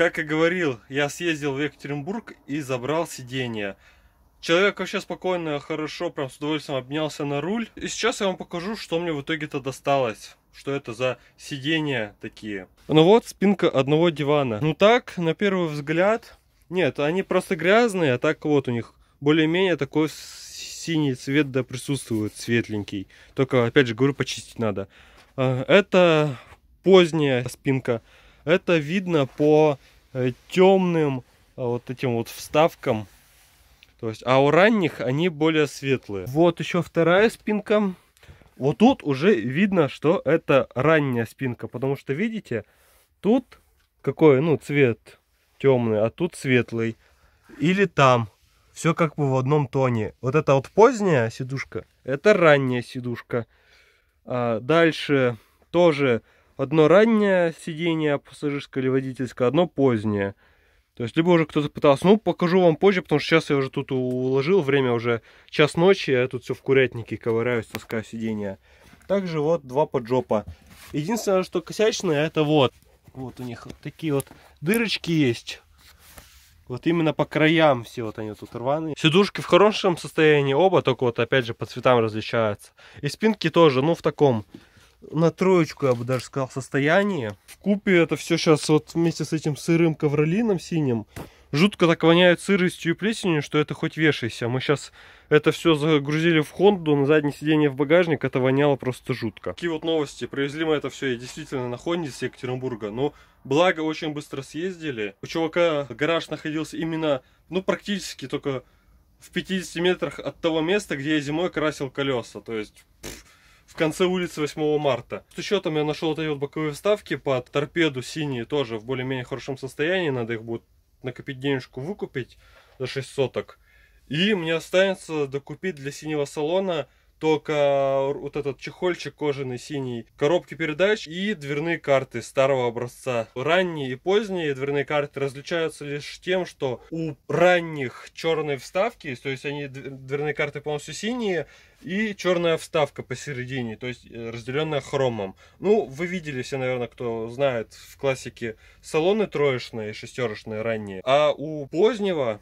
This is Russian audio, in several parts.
Как и говорил, я съездил в Екатеринбург и забрал сиденье. Человек вообще спокойно, хорошо, прям с удовольствием обнялся на руль. И сейчас я вам покажу, что мне в итоге-то досталось. Что это за сиденья такие. Ну вот спинка одного дивана. Ну так, на первый взгляд, нет, они просто грязные, а так вот у них более-менее такой синий цвет да присутствует, светленький. Только, опять же, говорю, почистить надо. А, это поздняя спинка. Это видно по э, темным а, вот этим вот вставкам. То есть, а у ранних они более светлые. Вот еще вторая спинка. Вот тут уже видно, что это ранняя спинка. Потому что, видите, тут какой, ну, цвет темный, а тут светлый. Или там. Все как бы в одном тоне. Вот это вот поздняя сидушка, это ранняя сидушка. А дальше тоже одно раннее сиденье пассажирское или водительское, одно позднее. То есть, либо уже кто-то пытался, ну, покажу вам позже, потому что сейчас я уже тут уложил, время уже час ночи, я тут все в курятнике ковыряюсь, таскаю сиденья. Также вот два поджопа. Единственное, что косячное, это вот. Вот у них вот такие вот дырочки есть. Вот именно по краям все вот они тут рваные. Сидушки в хорошем состоянии оба, только вот опять же по цветам различаются. И спинки тоже, ну в таком на троечку, я бы даже сказал, состоянии. В купе это все сейчас вот вместе с этим сырым ковролином синим жутко так воняет сыростью и плесенью, что это хоть вешайся. Мы сейчас это все загрузили в Хонду, на заднее сиденье в багажник, это воняло просто жутко. Такие вот новости. Привезли мы это все действительно на Хонде с Екатеринбурга. Но благо очень быстро съездили. У чувака гараж находился именно, ну практически только в 50 метрах от того места, где я зимой красил колеса. То есть... Пфф, в конце улицы 8 марта. С учетом я нашел вот эти вот боковые вставки под торпеду синие тоже в более-менее хорошем состоянии. Надо их будет накопить денежку, выкупить за 6 соток. И мне останется докупить для синего салона только вот этот чехольчик кожаный синий, коробки передач и дверные карты старого образца. Ранние и поздние дверные карты различаются лишь тем, что у ранних черные вставки, то есть они дверные карты полностью синие, и черная вставка посередине, то есть э, разделенная хромом. Ну, вы видели все, наверное, кто знает в классике салоны троечные, шестерочные ранние. А у позднего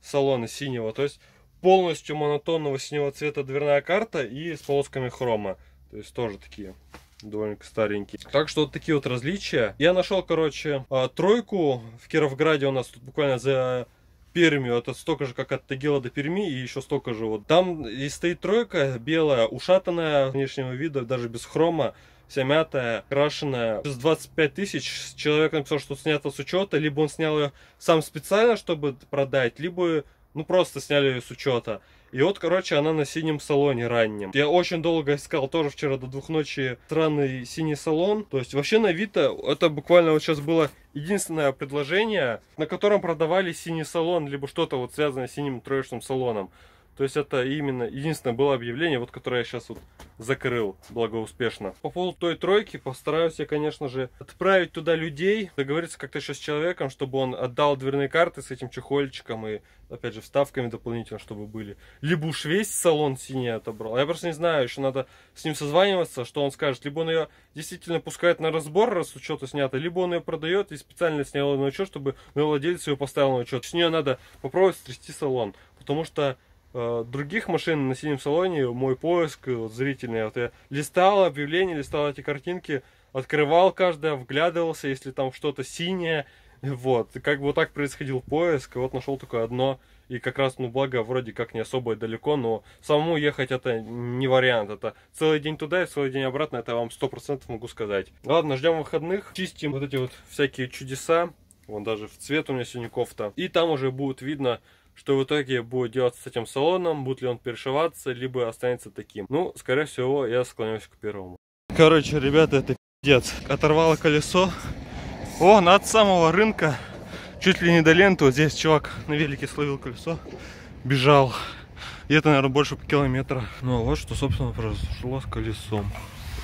салона синего, то есть полностью монотонного синего цвета дверная карта и с полосками хрома. То есть тоже такие довольно старенькие. Так что вот такие вот различия. Я нашел, короче, а, тройку в Кировграде у нас тут буквально за Пермию. Это столько же, как от Тагила до Перми, и еще столько же. Вот там и стоит тройка белая, ушатанная внешнего вида, даже без хрома вся мятая, крашеная. С 25 тысяч человек написал, что снято с учета, либо он снял ее сам специально, чтобы продать, либо ну просто сняли ее с учета. И вот, короче, она на синем салоне раннем. Я очень долго искал, тоже вчера до двух ночи, странный синий салон. То есть вообще на Авито это буквально вот сейчас было единственное предложение, на котором продавали синий салон, либо что-то вот связанное с синим троечным салоном. То есть это именно единственное было объявление, вот которое я сейчас вот закрыл благоуспешно. По поводу той тройки постараюсь я, конечно же, отправить туда людей, договориться как-то еще с человеком, чтобы он отдал дверные карты с этим чехольчиком и, опять же, вставками дополнительно, чтобы были. Либо уж весь салон синий отобрал. Я просто не знаю, еще надо с ним созваниваться, что он скажет. Либо он ее действительно пускает на разбор, раз с учета снято, либо он ее продает и специально снял на учет, чтобы на владелец ее поставил на учет. С нее надо попробовать стрясти салон, потому что других машин на синем салоне, мой поиск вот, зрительный, вот я листал объявления, листал эти картинки, открывал каждое, вглядывался, если там что-то синее, вот, и как бы вот так происходил поиск, и вот нашел только одно, и как раз, ну, благо, вроде как не особо далеко, но самому ехать это не вариант, это целый день туда и целый день обратно, это я вам сто процентов могу сказать. Ладно, ждем выходных, чистим вот эти вот всякие чудеса, вон даже в цвет у меня сегодня кофта, и там уже будет видно, что в итоге будет делаться с этим салоном, будет ли он перешиваться, либо останется таким. Ну, скорее всего, я склоняюсь к первому. Короче, ребята, это пиздец. Оторвало колесо. О, над самого рынка, чуть ли не до ленты, вот здесь чувак на велике словил колесо, бежал. И это, наверное, больше километра. Ну, а вот что, собственно, произошло с колесом.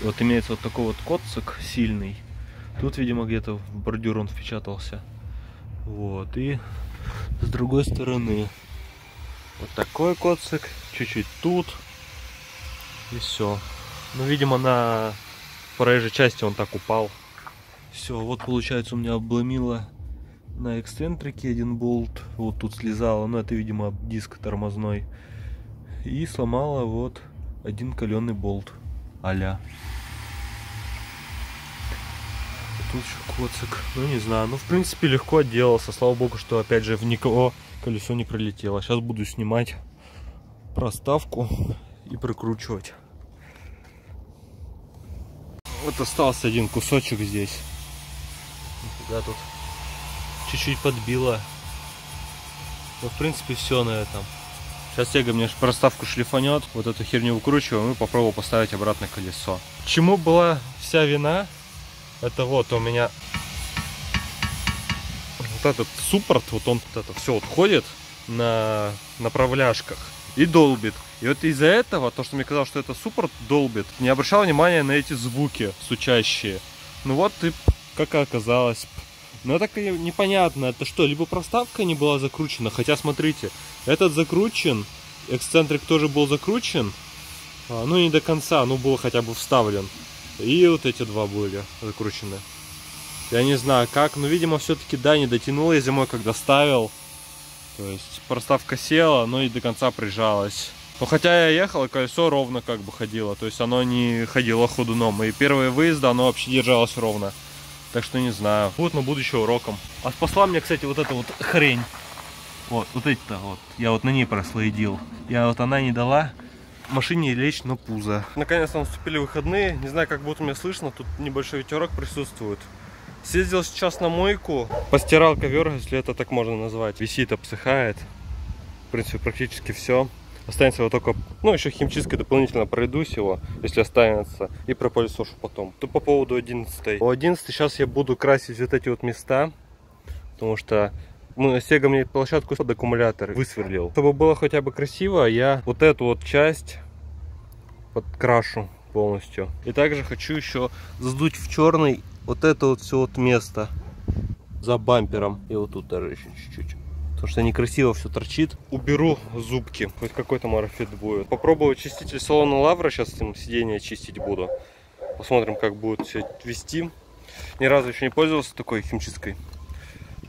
Вот имеется вот такой вот коцик сильный. Тут, видимо, где-то в бордюр он впечатался. Вот, и с другой стороны вот такой коцик, чуть-чуть тут и все. Ну, видимо, на проезжей части он так упал. Все, вот получается у меня обломило на эксцентрике один болт. Вот тут слезала, но это, видимо, диск тормозной. И сломала вот один каленый болт. Аля. Тут еще коцик. Ну, не знаю. Ну, в принципе, легко отделался. Слава богу, что, опять же, в никого колесо не пролетело. Сейчас буду снимать проставку и прикручивать. Вот остался один кусочек здесь. Да, тут чуть-чуть подбило. Ну, в принципе, все на этом. Сейчас Сега мне проставку шлифанет, вот эту херню выкручиваем и попробую поставить обратно колесо. Чему была вся вина? Это вот у меня вот этот суппорт, вот он вот это все вот ходит на направляшках и долбит. И вот из-за этого, то, что мне казалось, что это суппорт долбит, не обращал внимания на эти звуки сучащие. Ну вот и как оказалось. Но так непонятно, это что, либо проставка не была закручена, хотя смотрите, этот закручен, эксцентрик тоже был закручен, а, ну не до конца, ну был хотя бы вставлен. И вот эти два были закручены. Я не знаю как, но видимо все-таки да, не дотянул я зимой, когда ставил. То есть проставка села, но и до конца прижалась. Но хотя я ехал, и колесо ровно как бы ходило. То есть оно не ходило ходуном. И первые выезды оно вообще держалось ровно. Так что не знаю. Будет на будущее уроком. А спасла мне, кстати, вот эта вот хрень. Вот, вот эти-то вот. Я вот на ней прослоедил. Я вот она не дала машине лечь на пузо. Наконец-то наступили выходные. Не знаю, как будет меня слышно. Тут небольшой ветерок присутствует. Съездил сейчас на мойку. Постирал ковер, если это так можно назвать. Висит, обсыхает. В принципе, практически все. Останется вот только, ну, еще химчисткой дополнительно пройдусь его, если останется, и пропылесошу потом. То по поводу 11 У 11 сейчас я буду красить вот эти вот места, потому что Сега мне площадку под аккумулятор высверлил. Чтобы было хотя бы красиво, я вот эту вот часть подкрашу полностью. И также хочу еще задуть в черный вот это вот все вот место за бампером. И вот тут даже еще чуть-чуть. Потому что некрасиво все торчит. Уберу зубки. Хоть какой-то марафет будет. Попробую очиститель салона Лавра. Сейчас этим сиденье чистить буду. Посмотрим, как будет все вести. Ни разу еще не пользовался такой химчисткой.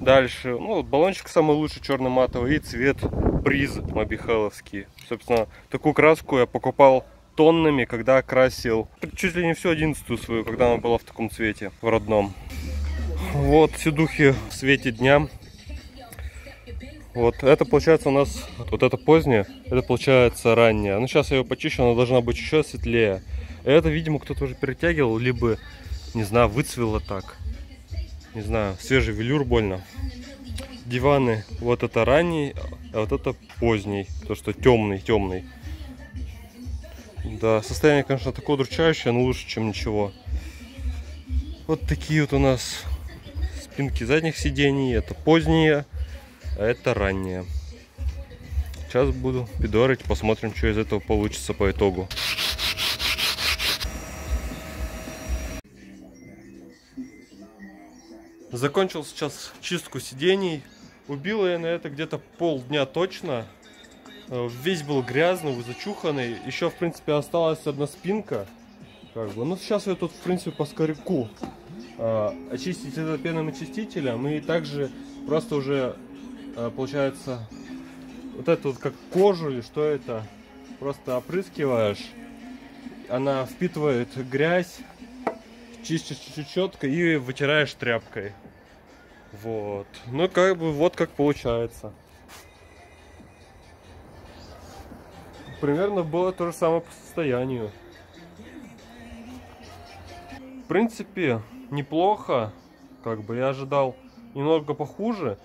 Дальше, ну, баллончик самый лучший, черно-матовый, и цвет бриз мобихеловский. Собственно, такую краску я покупал тоннами, когда красил чуть ли не всю одиннадцатую свою, когда она была в таком цвете, в родном. Вот, все духи в свете дня. Вот, это получается у нас, вот это позднее, это получается раннее. Ну, сейчас я ее почищу, она должна быть еще светлее. Это, видимо, кто-то уже перетягивал, либо, не знаю, выцвело так не знаю, свежий велюр больно. Диваны, вот это ранний, а вот это поздний, то что темный, темный. Да, состояние, конечно, такое удручающее, но лучше, чем ничего. Вот такие вот у нас спинки задних сидений. Это поздние, а это ранние. Сейчас буду пидорить, посмотрим, что из этого получится по итогу. Закончил сейчас чистку сидений. Убила я на это где-то полдня точно. Э, весь был грязный, зачуханный. Еще, в принципе, осталась одна спинка. Как бы. Ну, сейчас я тут, в принципе, по скоряку э, очистить это пенным очистителем. И также просто уже, э, получается, вот это вот как кожу или что это, просто опрыскиваешь. Она впитывает грязь чистишь чуть-чуть четко и вытираешь тряпкой. Вот. Ну, как бы, вот как получается. Примерно было то же самое по состоянию. В принципе, неплохо. Как бы я ожидал немного похуже.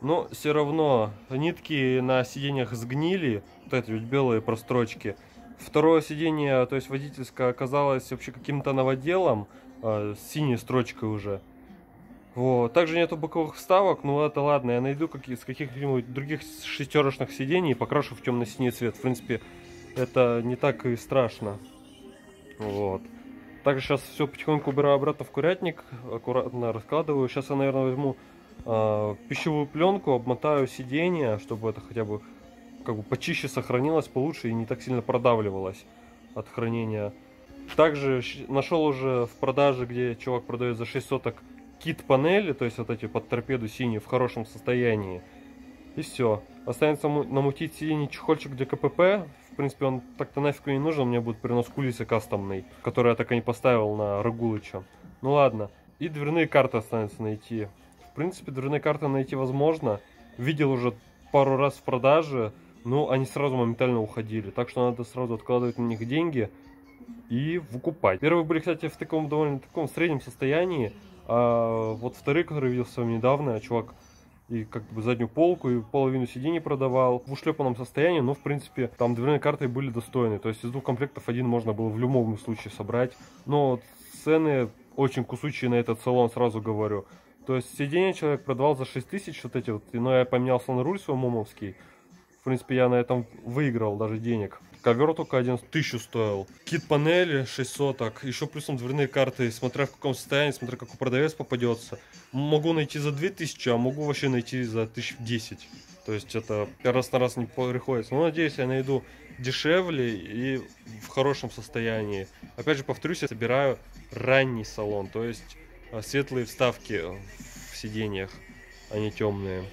Но все равно нитки на сиденьях сгнили. Вот эти вот белые прострочки. Второе сиденье, то есть водительское, оказалось вообще каким-то новоделом э, с синей строчкой уже. Вот. Также нету боковых вставок, ну это ладно, я найду какие, с каких-нибудь других шестерочных сидений и покрашу в темно-синий цвет. В принципе, это не так и страшно. Вот. Также сейчас все потихоньку убираю обратно в курятник, аккуратно раскладываю. Сейчас я, наверное, возьму э, пищевую пленку, обмотаю сиденье, чтобы это хотя бы как бы почище сохранилось, получше и не так сильно продавливалось от хранения также нашел уже в продаже, где чувак продает за 6 соток кит-панели, то есть вот эти под торпеду синие в хорошем состоянии. И все. Останется намутить сиденье чехольчик для КПП. В принципе, он так-то нафиг не нужен, у меня будет перенос кулисы кастомный, который я так и не поставил на Рагулыча. Ну ладно. И дверные карты останется найти. В принципе, дверные карты найти возможно. Видел уже пару раз в продаже, но они сразу моментально уходили. Так что надо сразу откладывать на них деньги и выкупать. Первые были, кстати, в таком довольно таком среднем состоянии. А вот вторые, которые видел с вами недавно, чувак и как бы заднюю полку, и половину сидений продавал в ушлепанном состоянии, но в принципе там дверные карты были достойны. То есть из двух комплектов один можно было в любом случае собрать. Но цены очень кусучие на этот салон, сразу говорю. То есть сиденье человек продавал за 6 тысяч, вот эти вот, но я поменялся на руль свой момовский. В принципе, я на этом выиграл даже денег. Ковер только один тысячу стоил. Кит панели 600, так. Еще плюсом дверные карты, смотря в каком состоянии, смотря какой продавец попадется. Могу найти за 2000, а могу вообще найти за 1010. То есть это раз на раз не приходится. Но надеюсь, я найду дешевле и в хорошем состоянии. Опять же, повторюсь, я собираю ранний салон, то есть э, светлые вставки в сиденьях, а не темные.